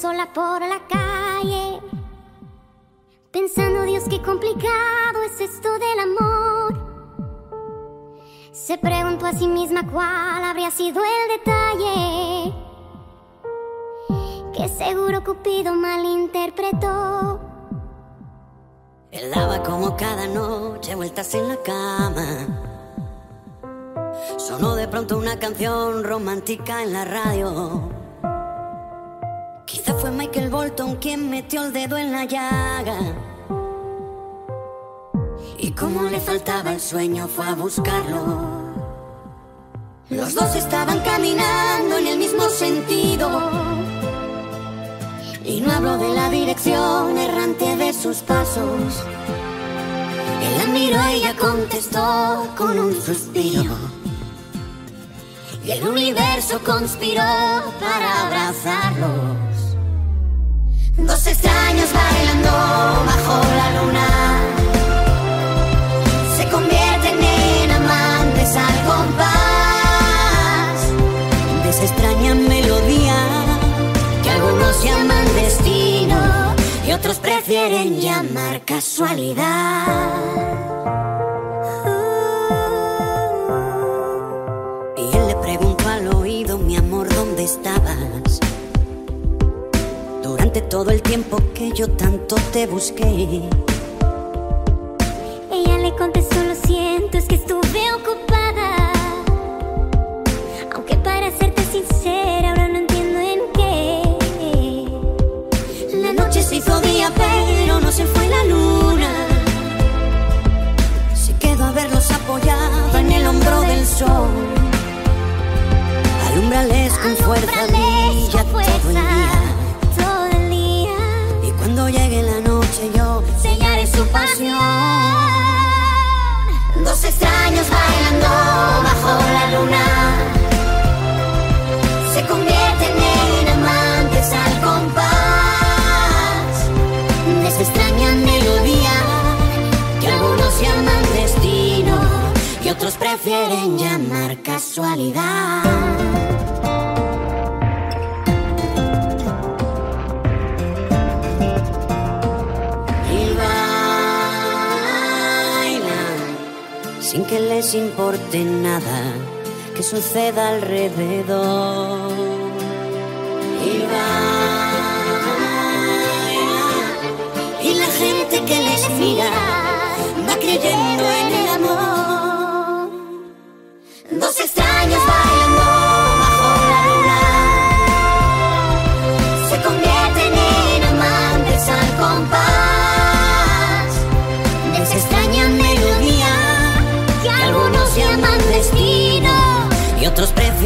sola por la calle, pensando, Dios, qué complicado es esto del amor. Se preguntó a sí misma cuál habría sido el detalle que seguro Cupido malinterpretó. Él daba como cada noche vueltas en la cama. Sonó de pronto una canción romántica en la radio. Michael Bolton quien metió el dedo en la llaga. Y como le faltaba el sueño fue a buscarlo. Los dos estaban caminando en el mismo sentido. Y no hablo de la dirección errante de sus pasos. Él la miró, ella contestó con un suspiro. Y el universo conspiró para abrazarlos. Dos extraños bailando bajo la luna. Se convierten en amantes al compás de esa extraña melodía que algunos llaman destino y otros prefieren llamar casualidad. Durante todo el tiempo que yo tanto te busqué. Ella le contestó, lo siento, es que estuve ocupada. Aunque para serte sincera, ahora no entiendo en qué. La noche se hizo día, pero no se fue la luna. Se quedó a verlos apoyado en el hombro del sol. Alumbrales con fuerza, Dos extraños bailando bajo la luna. Se convierten en amantes al compás de esa extraña melodía que algunos llaman destino y otros prefieren llamar casualidad. Sin que les importe nada que suceda alrededor. Y bailan y la gente que les mira va creyendo en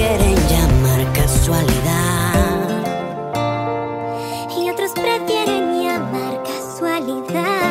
quieren llamar casualidad. Y otros prefieren llamar casualidad.